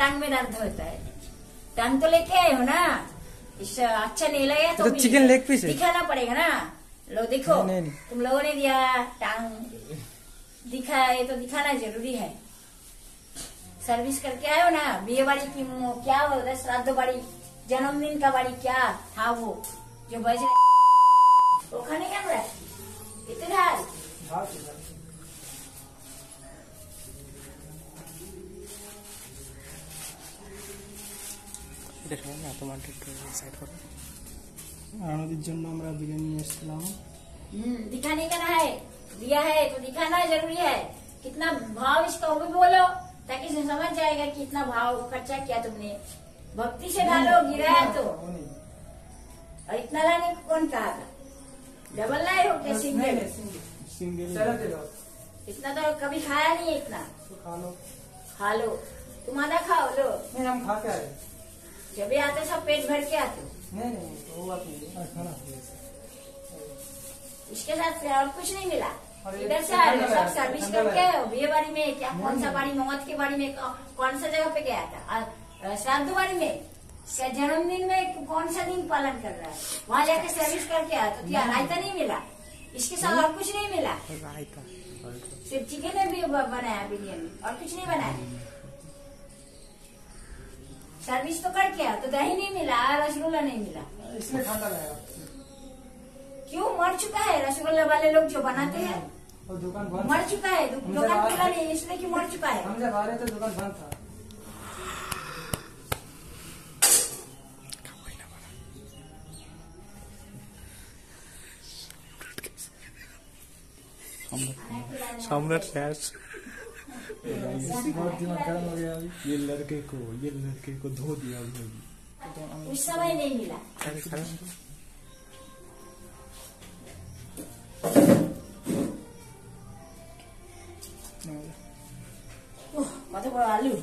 टांग में दर्द होता है टांग तो लेके आए हो ना इस अच्छा नहीं लगा तो तो भी chicken leg दिखाना पड़ेगा ना लो देखो नहीं, नहीं। तुम लोगों ने दिया टांग दिखा दिखाए तो दिखाना ज़रूरी है सर्विस करके आए हो ना बिये बाड़ी की क्या बोलते हैं श्राद्ध बाड़ी जन्मदिन का बाड़ी क्या था वो जो बज रहे वो खाने क्या रहा इतने দেখো না তোমার একটু সাইড করো আনন্দের জন্য আমরা বিরিয়ানি নিয়ে এসেছিলাম हम्म, दिखाने का ना है दिया है तो दिखाना जरूरी है कितना भाव इसका वो भी बोलो ताकि इसे समझ जाएगा कि इतना भाव खर्चा किया तुमने भक्ति से डालो गिराया तो और इतना लाने को कौन कहा था डबल लाए हो क्या सिंगल সিঙ্গেল इतना तो कभी खाया नहीं है इतना खा लो खा लो तुम आधा खाओ लो नहीं हम खा के आए जब आते सब पेट भर के आते नहीं नहीं तो इसके साथ और कुछ नहीं मिला। इधर से आ रहे सब सर्विस करके ये बारी में क्या कौन सा बारी मौत के बारी में कौन सा जगह पे गया था? श्राद्ध बारी में? जन्मदिन में कौन सा दिन पालन कर रहा है? वहाँ जाके सर्विस करके आया तो क्या रायता नहीं मिला? इसके साथ और कुछ नहीं मिला? सिर्फ़ चिकन भी बनाया बिरयानी। और कुछ नहीं बनाया? सर्विस तो करके आओ तो दही नहीं मिला रसगुल्ला नहीं मिला। इसमें ठंडा लगा क्यों? मर चुका है रसगुल्ला वाले लोग जो बनाते हैं। और दुकान बंद। मर चुका है। दुकान खुला नहीं इसलिए क्यों मर चुका है। हम जब आ रहे थे दुकान बंद था। सामने सामने ये लड़के को ये लड़के को धो दिया अभी उस समय नहीं मिला আরে খারাপ उह, কত বড় আলু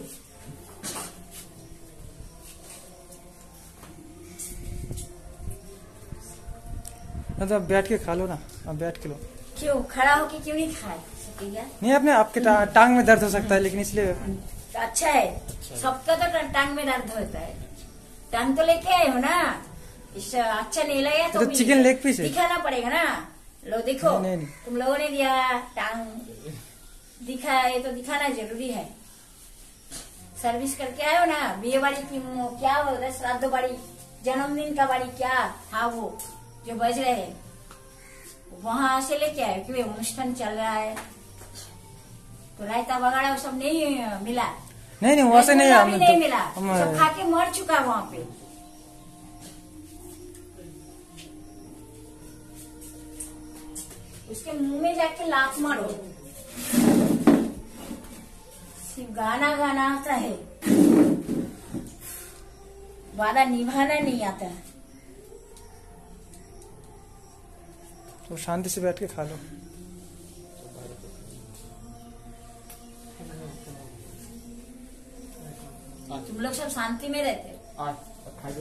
ना तो आप बैठ के खा लो ना आप बैठ के लो क्यों खड़ा होके क्यों नहीं खाए सकेगा नहीं अपने आपके टा, टांग में दर्द हो सकता है लेकिन इसलिए अच्छा है। सबका तो टांग में दर्द होता है। टांग तो लेके आए हो ना? इस अच्छा नहीं लगे तो तो leg piece है। दिखाना पड़ेगा ना? लो देखो। नहीं, नहीं, नहीं। तुम लोगों ने दिया टांग। दिखाए तो दिखाना ज़रूरी है। सर्विस करके आए हो ना? बिये बाड़ी की क्या बोलते हैं? श्राद्ध बाड़ी जन्मदिन का बाड़ी क्या? था वो जो बज रहे हैं। वहाँ से लेके आए क्योंकि अनुष्ठान चल रहा है? तो रायता वगैरह वो सब नहीं मिला। नहीं नहीं वैसे नहीं रसगुल्ला नहीं मिला। सब खा के मर चुका वहाँ पे। उसके मुँह में जाके लात मारो। सिर्फ़ गाना गाना आता है। वादा निभाना नहीं आता। है तो शांति से बैठ के खा लो। तुम लोग सब शांति में रहते हो। आज खाई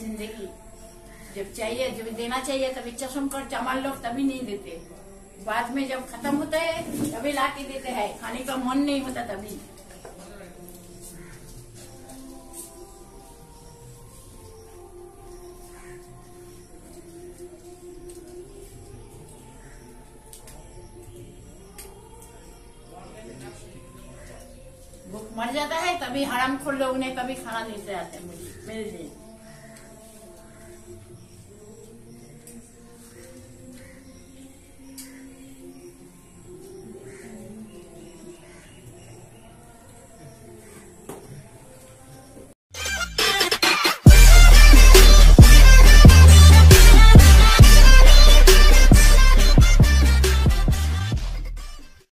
ज़िंदगी। जब चाहिए, जब देना चाहिए तभी चश्म कर चमाल लोग तभी नहीं देते। बाद में जब खत्म होता है, तभी ला के देते हैं। खाने का मन नहीं होता तभी। भूख मर जाता है, तभी हराम खोल लोग ने कभी खाना नहीं जाते मुझे मिल जाए।